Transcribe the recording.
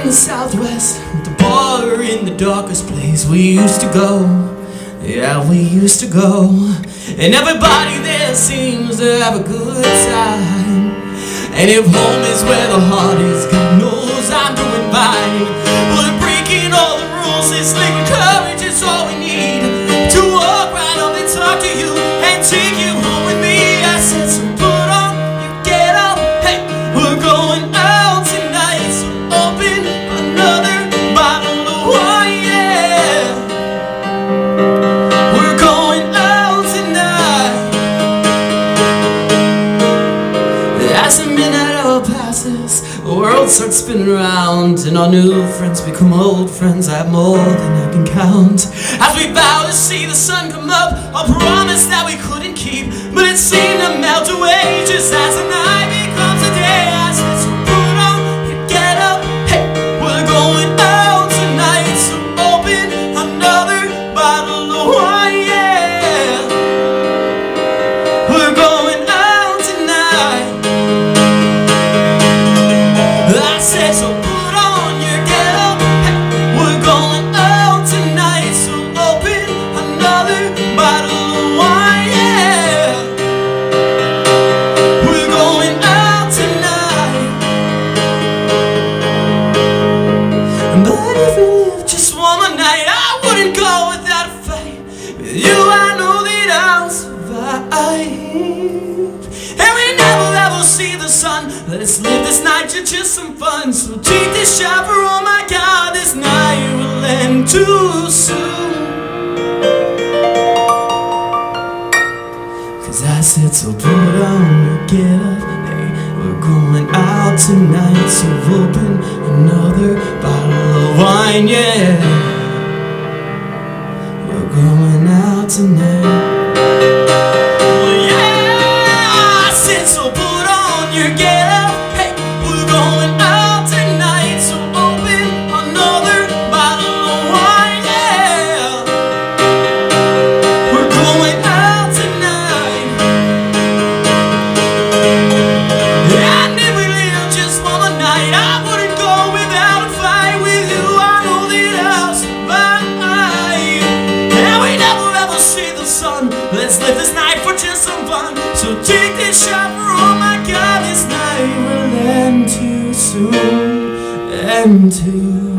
in the southwest, the bar in the darkest place we used to go. Yeah, we used to go. And everybody there seems to have a good time. And if home is where the heart is, As the midnight hour passes, the world starts spinning around, and our new friends become old friends. I have more than I can count. As we vow to see the sun come up, a promise that we couldn't keep, but it seemed to melt away Let's live this night to just some fun. So take this shot for oh my god, this night will end too soon. Cause I said, so put on your get up. Hey, we're going out tonight. So open another bottle of wine, yeah. We're going out tonight. This